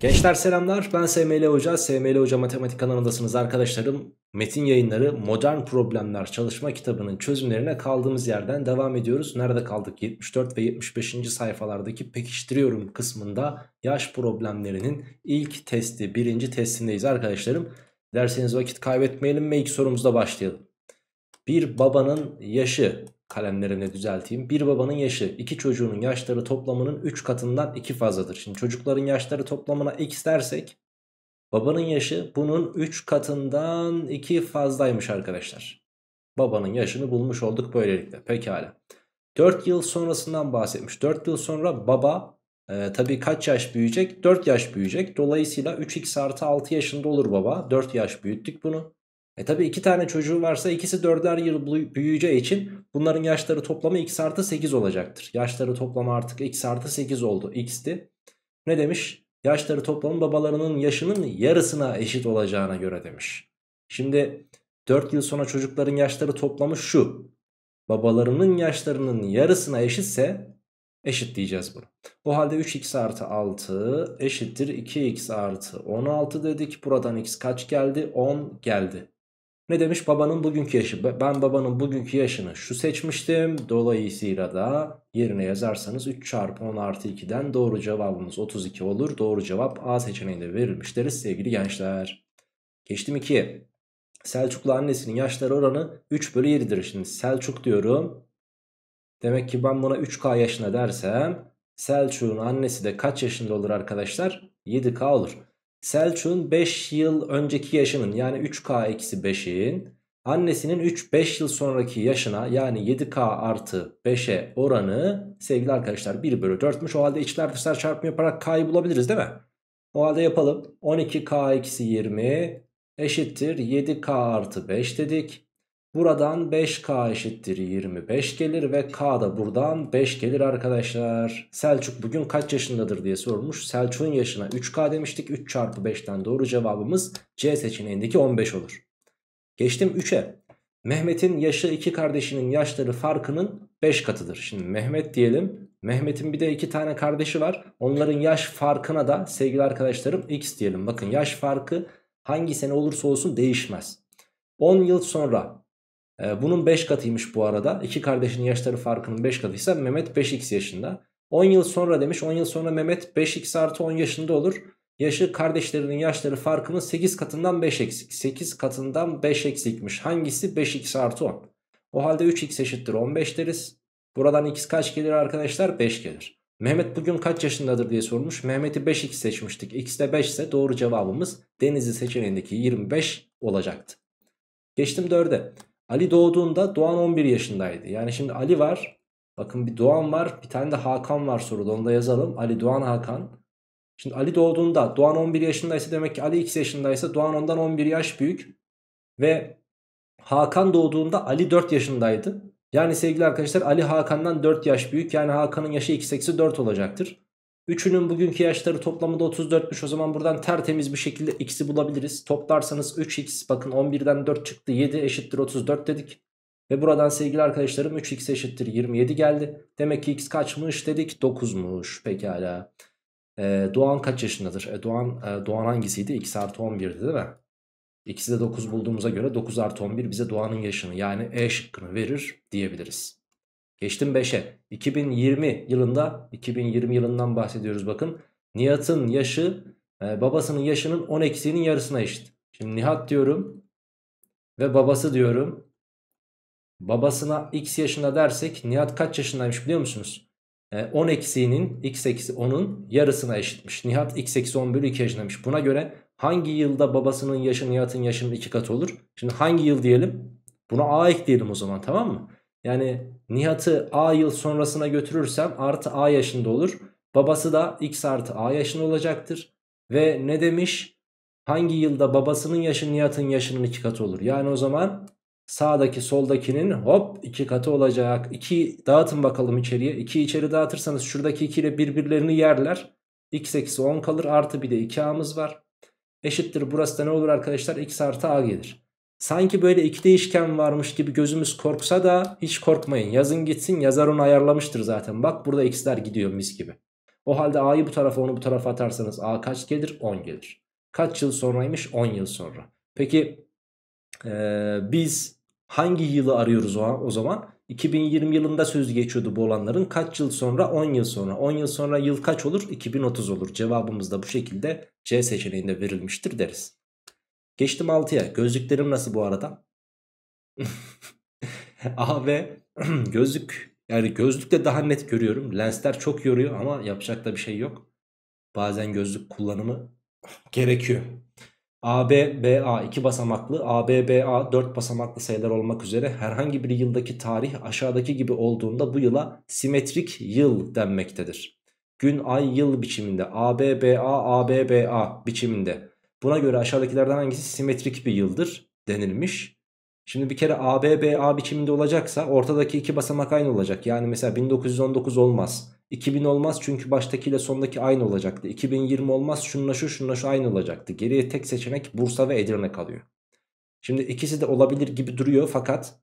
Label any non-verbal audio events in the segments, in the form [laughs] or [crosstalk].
Gençler selamlar ben SML Hoca, SML Hoca Matematik kanalındasınız arkadaşlarım. Metin yayınları Modern Problemler çalışma kitabının çözümlerine kaldığımız yerden devam ediyoruz. Nerede kaldık? 74 ve 75. sayfalardaki pekiştiriyorum kısmında yaş problemlerinin ilk testi, birinci testindeyiz arkadaşlarım. Derseniz vakit kaybetmeyelim ve ilk sorumuzda başlayalım. Bir babanın yaşı kalemlerimle düzelteyim. Bir babanın yaşı iki çocuğunun yaşları toplamının 3 katından 2 fazladır. Şimdi çocukların yaşları toplamına x dersek babanın yaşı bunun 3 katından 2 fazlaymış arkadaşlar. Babanın yaşını bulmuş olduk böylelikle. Pekala. 4 yıl sonrasından bahsetmiş. 4 yıl sonra baba e, tabii kaç yaş büyüyecek? 4 yaş büyüyecek. Dolayısıyla 3x artı 6 yaşında olur baba. 4 yaş büyüttük bunu. E tabi iki tane çocuğu varsa ikisi dörder yıl büyüyeceği için bunların yaşları toplamı x artı 8 olacaktır. Yaşları toplamı artık x artı 8 oldu. x'ti. Ne demiş? Yaşları toplamı babalarının yaşının yarısına eşit olacağına göre demiş. Şimdi 4 yıl sonra çocukların yaşları toplamı şu. Babalarının yaşlarının yarısına eşitse eşit diyeceğiz bunu. O halde 3x artı 6 eşittir 2x artı 16 dedik. Buradan x kaç geldi? 10 geldi. Ne demiş babanın bugünkü yaşı? Ben babanın bugünkü yaşını şu seçmiştim. Dolayısıyla da yerine yazarsanız 3 çarpı 10 artı 2'den doğru cevabımız 32 olur. Doğru cevap A seçeneğinde verilmiş deriz sevgili gençler. Geçtim 2'ye. Selçuklu annesinin yaşları oranı 3 bölü 7'dir. Şimdi Selçuk diyorum. Demek ki ben buna 3K yaşına dersem Selçuk'un annesi de kaç yaşında olur arkadaşlar? 7K olur. Selçuk'un 5 yıl önceki yaşının yani 3K eksi 5'in annesinin 3-5 yıl sonraki yaşına yani 7K artı 5'e oranı sevgili arkadaşlar 1 bölü 4'müş. O halde içler dışlar çarpımı yaparak K'yı bulabiliriz değil mi? O halde yapalım. 12K eksi 20 eşittir 7K artı 5 dedik. Buradan 5K eşittir 25 gelir ve K da buradan 5 gelir arkadaşlar. Selçuk bugün kaç yaşındadır diye sormuş. Selçuk'un yaşına 3K demiştik. 3 çarpı 5'ten doğru cevabımız C seçeneğindeki 15 olur. Geçtim 3'e. Mehmet'in yaşı iki kardeşinin yaşları farkının 5 katıdır. Şimdi Mehmet diyelim. Mehmet'in bir de iki tane kardeşi var. Onların yaş farkına da sevgili arkadaşlarım x diyelim. Bakın yaş farkı hangi sene olursa olsun değişmez. 10 yıl sonra ee, bunun 5 katıymış bu arada. İki kardeşin yaşları farkının 5 katıysa Mehmet 5x yaşında. 10 yıl sonra demiş 10 yıl sonra Mehmet 5x artı 10 yaşında olur. Yaşı kardeşlerinin yaşları farkının 8 katından 5 eksik. 8 katından 5 eksikmiş. Hangisi 5x artı 10? O halde 3x eşittir 15 deriz. Buradan x kaç gelir arkadaşlar? 5 gelir. Mehmet bugün kaç yaşındadır diye sormuş. Mehmet'i 5x seçmiştik. x de 5 ise doğru cevabımız Denizli seçeneğindeki 25 olacaktı. Geçtim 4'e. Ali doğduğunda Doğan 11 yaşındaydı. Yani şimdi Ali var. Bakın bir Doğan var. Bir tane de Hakan var soruda. Onu da yazalım. Ali, Doğan, Hakan. Şimdi Ali doğduğunda Doğan 11 yaşındaysa demek ki Ali x yaşındaysa Doğan ondan 11 yaş büyük. Ve Hakan doğduğunda Ali 4 yaşındaydı. Yani sevgili arkadaşlar Ali Hakan'dan 4 yaş büyük. Yani Hakan'ın yaşı x eksi 4 olacaktır. Üçünün bugünkü yaşları toplamı da 34'müş. O zaman buradan tertemiz bir şekilde x'i bulabiliriz. Toplarsanız 3x bakın 11'den 4 çıktı 7 eşittir 34 dedik. Ve buradan sevgili arkadaşlarım 3x eşittir 27 geldi. Demek ki x kaçmış dedik 9'muş pekala. Ee, Doğan kaç yaşındadır? E, Doğan, e, Doğan hangisiydi? x artı 11'di değil mi? X'i de 9 bulduğumuza göre 9 artı 11 bize Doğan'ın yaşını yani E şıkkını verir diyebiliriz. Geçtim 5'e. 2020 yılında 2020 yılından bahsediyoruz bakın. Nihat'ın yaşı e, babasının yaşının 10 eksiğinin yarısına eşit. Şimdi Nihat diyorum ve babası diyorum. Babasına x yaşında dersek Nihat kaç yaşındaymış biliyor musunuz? E, 10 eksiğinin x eksi 10'un yarısına eşitmiş. Nihat x eksi 10 bölü 2 yaşındaymış. Buna göre hangi yılda babasının yaşı Nihat'ın yaşının 2 katı olur? Şimdi hangi yıl diyelim? Buna a ekleyelim o zaman tamam mı? Yani Nihat'ı A yıl sonrasına götürürsem artı A yaşında olur. Babası da X artı A yaşında olacaktır. Ve ne demiş? Hangi yılda babasının yaşı Nihat'ın yaşının iki katı olur? Yani o zaman sağdaki soldakinin hop iki katı olacak. 2 dağıtın bakalım içeriye. 2 içeri dağıtırsanız şuradaki 2 ile birbirlerini yerler. X eksi 10 kalır artı bir de 2A'mız var. Eşittir burası da ne olur arkadaşlar? X artı A gelir. Sanki böyle iki değişken varmış gibi gözümüz korksa da hiç korkmayın. Yazın gitsin yazar onu ayarlamıştır zaten. Bak burada x'ler gidiyor mis gibi. O halde A'yı bu tarafa onu bu tarafa atarsanız A kaç gelir? 10 gelir. Kaç yıl sonraymış? 10 yıl sonra. Peki ee, biz hangi yılı arıyoruz o, o zaman? 2020 yılında söz geçiyordu bu olanların. Kaç yıl sonra? 10 yıl sonra. 10 yıl sonra yıl kaç olur? 2030 olur. Cevabımız da bu şekilde C seçeneğinde verilmiştir deriz. Geçtim 6'ya. Gözlüklerim nasıl bu arada? [laughs] A ve [clears throat] gözlük yani gözlükte daha net görüyorum. Lensler çok yoruyor ama yapacak da bir şey yok. Bazen gözlük kullanımı gerekiyor. AB, BA 2 basamaklı, AB, BA 4 basamaklı sayılar olmak üzere herhangi bir yıldaki tarih aşağıdaki gibi olduğunda bu yıla simetrik yıl denmektedir. Gün, ay, yıl biçiminde AB, BA, AB, BA biçiminde. Buna göre aşağıdakilerden hangisi simetrik bir yıldır denilmiş. Şimdi bir kere AB, BA biçiminde olacaksa ortadaki iki basamak aynı olacak. Yani mesela 1919 olmaz. 2000 olmaz çünkü baştakiyle sondaki aynı olacaktı. 2020 olmaz şununla şu şununla şu aynı olacaktı. Geriye tek seçenek Bursa ve Edirne kalıyor. Şimdi ikisi de olabilir gibi duruyor fakat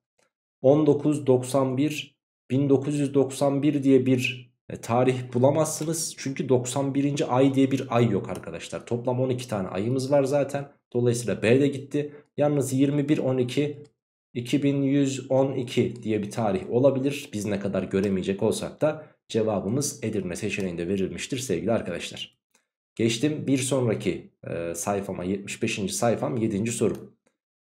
1991 1991 diye bir e, tarih bulamazsınız. Çünkü 91. ay diye bir ay yok arkadaşlar. Toplam 12 tane ayımız var zaten. Dolayısıyla B de gitti. Yalnız 21 12 2112 diye bir tarih olabilir. Biz ne kadar göremeyecek olsak da cevabımız Edirne seçeneğinde verilmiştir sevgili arkadaşlar. Geçtim bir sonraki e, sayfama 75. sayfam 7. soru.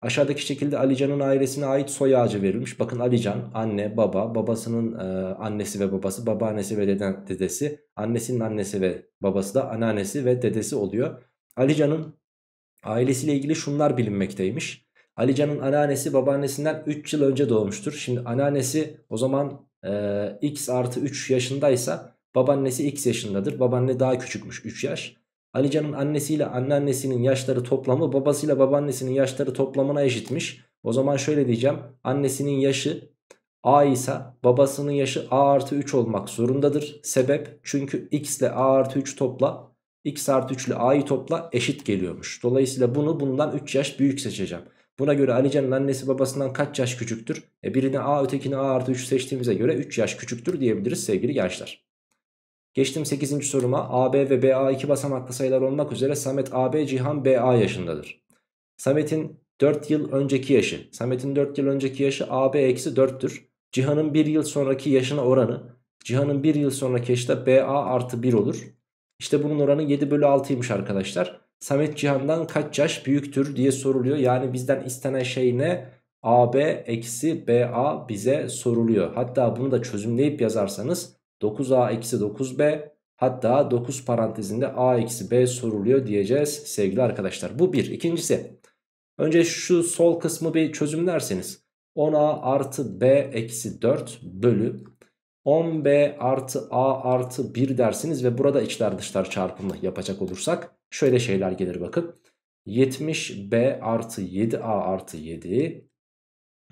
Aşağıdaki şekilde Alican'ın ailesine ait soy ağacı verilmiş. Bakın Alican anne baba babasının e, annesi ve babası babaannesi ve deden, dedesi annesinin annesi ve babası da anneannesi ve dedesi oluyor. Alican'ın ailesiyle ilgili şunlar bilinmekteymiş. Alican'ın anneannesi babaannesinden 3 yıl önce doğmuştur. Şimdi anneannesi o zaman e, x artı 3 yaşındaysa babaannesi x yaşındadır. Babaanne daha küçükmüş 3 yaş. Alican'ın annesiyle anneannesinin yaşları toplamı babasıyla babaannesinin yaşları toplamına eşitmiş. O zaman şöyle diyeceğim. Annesinin yaşı A ise babasının yaşı A artı 3 olmak zorundadır. Sebep çünkü x ile A artı 3 topla x artı 3 ile A'yı topla eşit geliyormuş. Dolayısıyla bunu bundan 3 yaş büyük seçeceğim. Buna göre Alican'ın annesi babasından kaç yaş küçüktür? E birini A ötekini A artı 3 seçtiğimize göre 3 yaş küçüktür diyebiliriz sevgili gençler. Geçtim 8. soruma. AB ve BA iki basamaklı sayılar olmak üzere Samet AB Cihan BA yaşındadır. Samet'in 4 yıl önceki yaşı. Samet'in 4 yıl önceki yaşı AB eksi 4'tür. Cihan'ın 1 yıl sonraki yaşına oranı. Cihan'ın 1 yıl sonraki yaşı da BA artı 1 olur. İşte bunun oranı 7 bölü 6'ymış arkadaşlar. Samet Cihan'dan kaç yaş büyüktür diye soruluyor. Yani bizden istenen şey ne? AB eksi BA bize soruluyor. Hatta bunu da çözümleyip yazarsanız 9A eksi 9B hatta 9 parantezinde A eksi B soruluyor diyeceğiz sevgili arkadaşlar. Bu bir. İkincisi önce şu sol kısmı bir çözümlerseniz 10A artı B eksi 4 bölü 10B artı A artı 1 dersiniz ve burada içler dışlar çarpımı yapacak olursak şöyle şeyler gelir bakın. 70B artı 7A artı 7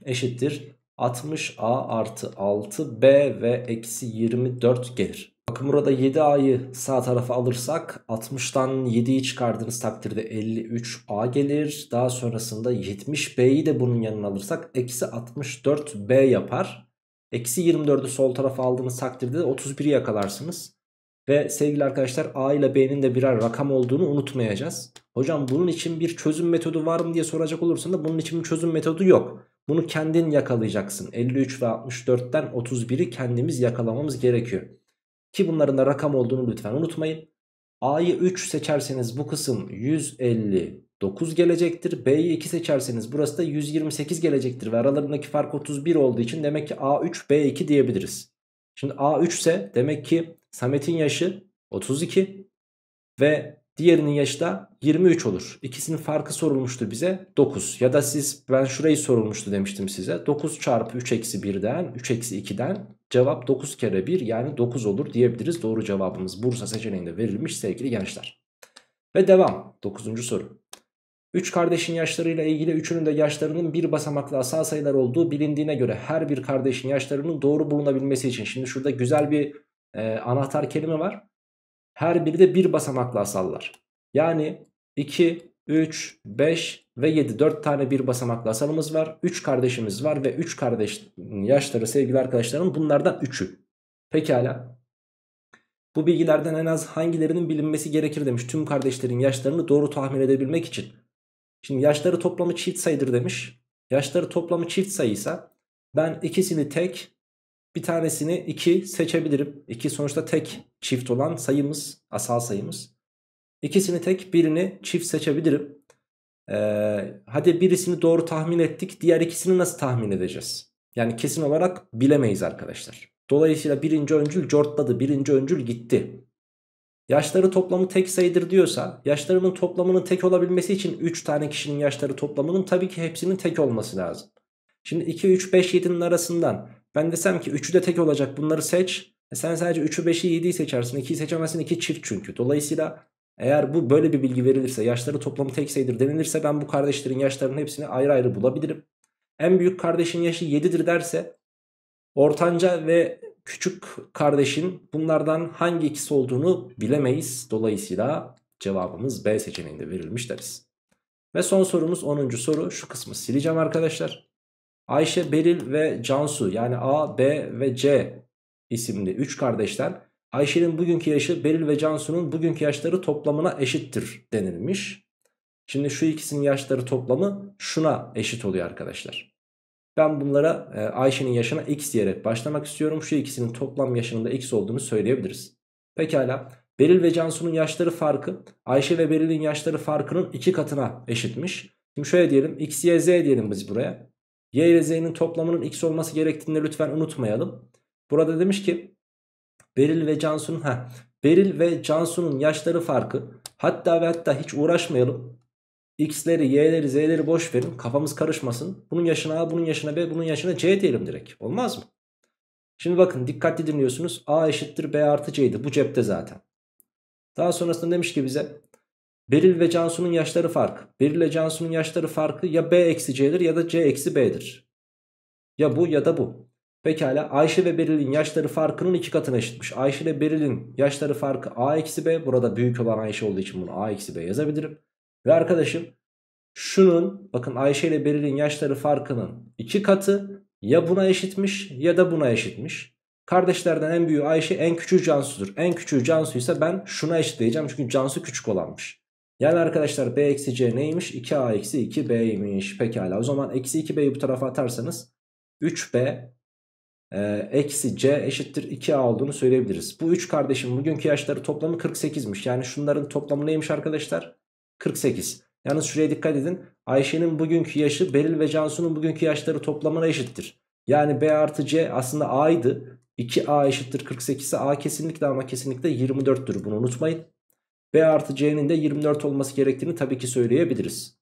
eşittir 60A artı 6B ve eksi 24 gelir. Bakın burada 7A'yı sağ tarafa alırsak 60'tan 7'yi çıkardığınız takdirde 53A gelir. Daha sonrasında 70B'yi de bunun yanına alırsak eksi 64B yapar. Eksi 24'ü sol tarafa aldığınız takdirde de 31'i yakalarsınız. Ve sevgili arkadaşlar A ile B'nin de birer rakam olduğunu unutmayacağız. Hocam bunun için bir çözüm metodu var mı diye soracak olursan da bunun için bir çözüm metodu yok. Bunu kendin yakalayacaksın. 53 ve 64'ten 31'i kendimiz yakalamamız gerekiyor. Ki bunların da rakam olduğunu lütfen unutmayın. A'yı 3 seçerseniz bu kısım 159 gelecektir. B'yi 2 seçerseniz burası da 128 gelecektir. Ve aralarındaki fark 31 olduğu için demek ki A3 B2 diyebiliriz. Şimdi A3 ise demek ki Samet'in yaşı 32 ve Diğerinin yaşı da 23 olur. İkisinin farkı sorulmuştu bize 9. Ya da siz ben şurayı sorulmuştu demiştim size. 9 çarpı 3 eksi 1'den 3 eksi 2'den cevap 9 kere 1 yani 9 olur diyebiliriz. Doğru cevabımız Bursa seçeneğinde verilmiş sevgili gençler. Ve devam 9. soru. 3 kardeşin yaşlarıyla ilgili üçünün de yaşlarının bir basamaklı asal sayılar olduğu bilindiğine göre her bir kardeşin yaşlarının doğru bulunabilmesi için şimdi şurada güzel bir e, anahtar kelime var. Her biri de bir basamaklı asallar. Yani 2, 3, 5 ve 7 4 tane bir basamaklı asalımız var. 3 kardeşimiz var ve 3 kardeş yaşları sevgili arkadaşlarım bunlardan 3'ü. Pekala. Bu bilgilerden en az hangilerinin bilinmesi gerekir demiş. Tüm kardeşlerin yaşlarını doğru tahmin edebilmek için. Şimdi yaşları toplamı çift sayıdır demiş. Yaşları toplamı çift sayıysa ben ikisini tek bir tanesini 2 seçebilirim. 2 sonuçta tek çift olan sayımız asal sayımız. İkisini tek birini çift seçebilirim. Ee, hadi birisini doğru tahmin ettik. Diğer ikisini nasıl tahmin edeceğiz? Yani kesin olarak bilemeyiz arkadaşlar. Dolayısıyla birinci öncül cortladı. Birinci öncül gitti. Yaşları toplamı tek sayıdır diyorsa yaşlarının toplamının tek olabilmesi için 3 tane kişinin yaşları toplamının tabii ki hepsinin tek olması lazım. Şimdi 2, 3, 5, 7'nin arasından ben desem ki 3'ü de tek olacak bunları seç. E sen sadece 3'ü 5'i 7'yi seçersin. 2'yi seçemezsin 2 çift çünkü. Dolayısıyla eğer bu böyle bir bilgi verilirse yaşları toplamı tek sayıdır denilirse ben bu kardeşlerin yaşlarının hepsini ayrı ayrı bulabilirim. En büyük kardeşin yaşı 7'dir derse ortanca ve küçük kardeşin bunlardan hangi ikisi olduğunu bilemeyiz. Dolayısıyla cevabımız B seçeneğinde verilmiş deriz. Ve son sorumuz 10. soru. Şu kısmı sileceğim arkadaşlar. Ayşe, Beril ve Cansu yani A, B ve C isimli 3 kardeşler Ayşe'nin bugünkü yaşı Beril ve Cansu'nun bugünkü yaşları toplamına eşittir denilmiş. Şimdi şu ikisinin yaşları toplamı şuna eşit oluyor arkadaşlar. Ben bunlara e, Ayşe'nin yaşına x diyerek başlamak istiyorum. Şu ikisinin toplam yaşının da x olduğunu söyleyebiliriz. Pekala. Beril ve Cansu'nun yaşları farkı Ayşe ve Beril'in yaşları farkının iki katına eşitmiş. Şimdi şöyle diyelim x, y, z diyelim biz buraya. Y ile z'nin toplamının x olması gerektiğini lütfen unutmayalım. Burada demiş ki Beril ve Cansu'nun ha Beril ve Cansu'nun yaşları farkı hatta ve hatta hiç uğraşmayalım. X'leri, Y'leri, Z'leri boş verin. Kafamız karışmasın. Bunun yaşına A, bunun yaşına B, bunun yaşına C diyelim direkt. Olmaz mı? Şimdi bakın dikkatli dinliyorsunuz. A eşittir B artı C'ydi. Bu cepte zaten. Daha sonrasında demiş ki bize Beril ve Cansu'nun yaşları farkı. Beril ile Cansu'nun yaşları farkı ya B eksi C'dir ya da C eksi B'dir. Ya bu ya da bu. Pekala Ayşe ve Beril'in yaşları farkının iki katına eşitmiş. Ayşe ile Beril'in yaşları farkı A eksi B. Burada büyük olan Ayşe olduğu için bunu A eksi B yazabilirim. Ve arkadaşım şunun bakın Ayşe ile Beril'in yaşları farkının iki katı ya buna eşitmiş ya da buna eşitmiş. Kardeşlerden en büyüğü Ayşe en küçüğü Cansu'dur. En küçüğü Cansu ise ben şuna eşitleyeceğim çünkü Cansu küçük olanmış. Yani arkadaşlar B eksi C neymiş? 2A eksi 2B'ymiş. Pekala o zaman eksi 2B'yi bu tarafa atarsanız 3B e, eksi C eşittir 2A olduğunu söyleyebiliriz. Bu 3 kardeşin bugünkü yaşları toplamı 48'miş. Yani şunların toplamı neymiş arkadaşlar? 48. Yalnız şuraya dikkat edin. Ayşe'nin bugünkü yaşı Beril ve Cansu'nun bugünkü yaşları toplamına eşittir. Yani B artı C aslında A'ydı. 2A eşittir 48 ise A kesinlikle ama kesinlikle 24'tür. Bunu unutmayın. B artı C'nin de 24 olması gerektiğini tabii ki söyleyebiliriz.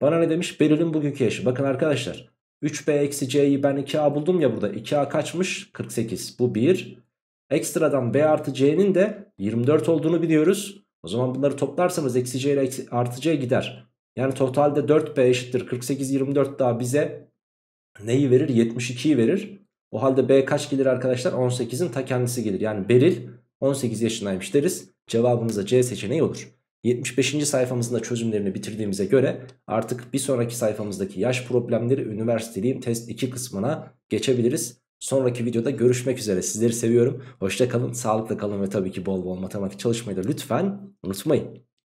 Bana ne demiş? Beril'in bugünkü yaşı. Bakın arkadaşlar. 3B eksi C'yi ben 2A buldum ya burada. 2A kaçmış? 48. Bu 1. Ekstradan B artı C'nin de 24 olduğunu biliyoruz. O zaman bunları toplarsanız eksi c ile eksi, artı c gider. Yani totalde 4b eşittir 48 24 daha bize neyi verir? 72'yi verir. O halde b kaç gelir arkadaşlar? 18'in ta kendisi gelir. Yani Beril 18 yaşındaymış deriz. Cevabımız C seçeneği olur. 75. sayfamızın da çözümlerini bitirdiğimize göre artık bir sonraki sayfamızdaki yaş problemleri üniversiteliyim test 2 kısmına geçebiliriz. Sonraki videoda görüşmek üzere. Sizleri seviyorum. Hoşça kalın, sağlıklı kalın ve tabii ki bol bol matematik çalışmayı da lütfen unutmayın.